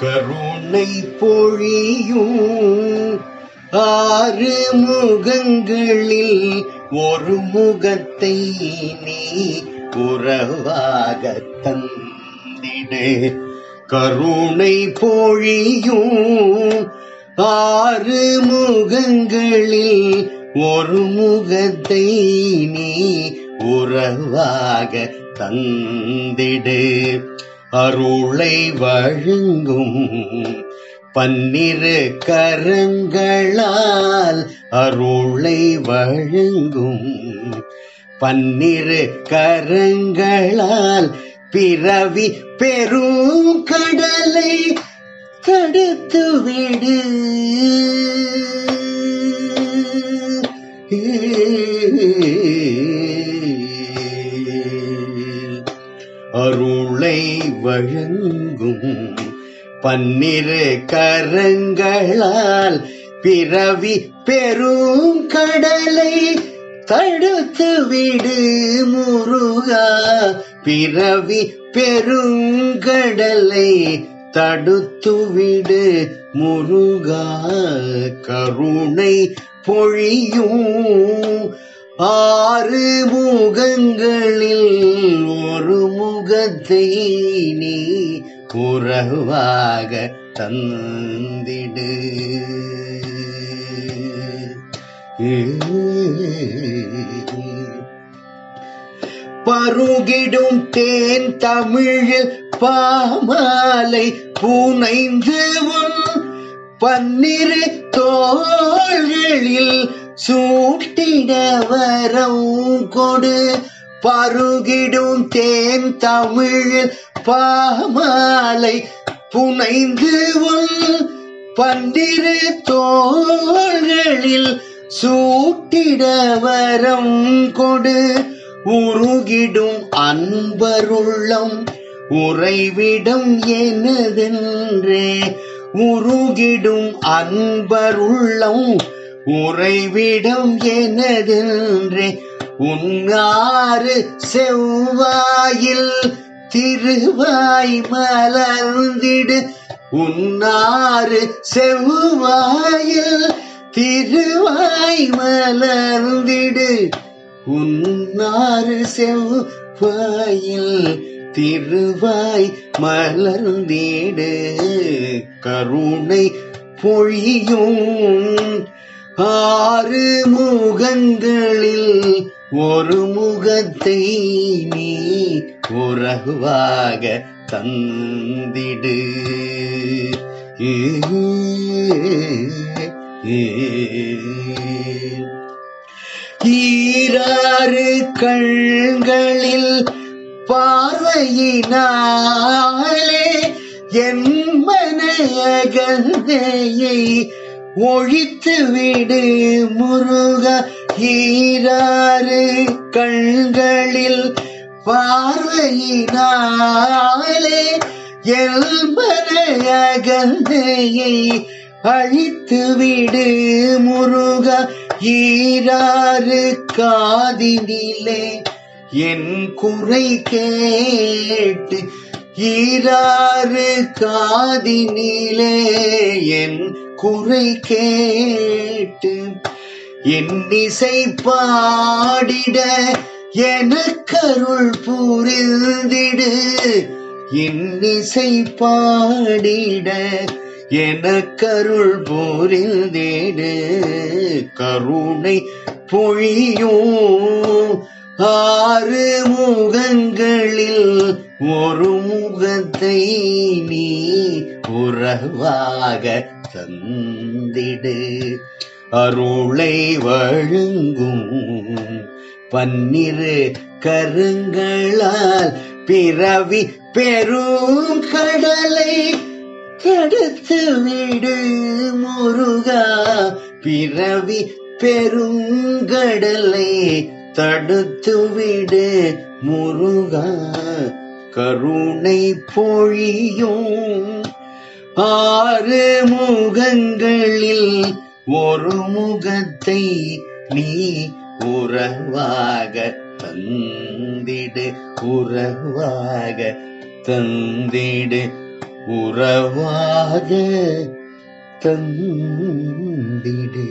கருணை பொழியும் ஆறு முகங்களில் ஒரு முகத்தை நீ உறவாக தந்திடு. கருணை பொழியும் ஆறு முகங்களில் ஒரு முகத்தை நீ உறவாக தந்திடு. அருளை வழங்கும் பன்னிரு கரங்களால் அருளை வழங்கும் பன்னிரு கரங்களால் பிறவி பெரும் கடலை தடுத்துவிடு அருளை வழங்கும் பன்னிரு கரங்களால் பிறவி பெரும் கடலை தடுத்து விடு முருகா. பிறவி பெருங்கடலை தடுத்து விடு முருகா. கருணை பொழியும் ஆறு முகங்களில் ஒரு முகத்தை நீ உறவாக தந்திடு. பருகிடும் தேன் தமிழில் பாமாலை புனைந்து உன் பன்னிரு தோள்களில் சூட்டிட வரம் கொடு. பருகிடும் தேன் தமிழில் பாமாலை புனைந்து உன் பன்னிரு தோள்களில் சூட்டிட வரம் கொடு. உருகிடும் அன்பருள்ளம் உறைவிடம் எனதென்றே உருகிடும் அன்பருள்ளம் உறைவிடம் எனதென்றே உன்னாறு செவ்வாயில் திருவாய் மலர்ந்திடு. உன்னாறு செவ்வாயில் திருவாய் மலர்ந்திடு. உன்னாறு செவ்வாயில் திருவாய் மலர்ந்திடு. கருணை பொழியும் ஆறு முகங்களில் ஒரு முகத்தை நீ உறகுவாக தந்திடு. ஈராறு கண்களில் பார்வையினாலே என் மனையகந்தையை ஒழித்து விடு முருக. ஈராறு கண்களில் பார்வையினாலே எல்மனையகந்தையை அழித்து விடு முருக ஈராறு காதினிலே. என் குறை கேட்டு ஈராறு காதினிலே என் குறை கேட்டு என்னிசை இசை பாடிட எனக்கருள் புரிந்திடு என் இசை பாடிட எனக்கருள் புரிந்திடு கருணை பொழியும் ஆறு முகங்களில் ஒரு முகத்தை நீ உறவாக தந்திடு. அருளை வழுங்கும் பன்னிரு கருங்களால் பிறவி பெரும் கடலை தடுத்து விடு முருகா. பிறவி பெருங்கடலை தடுத்து விடு முருகா. கருணை பொழியும் ஆறு முகங்களில் ஒரு முகத்தை நீ உறவாக தந்திடு உறவாக தந்திடு உறவாக தந்திடு.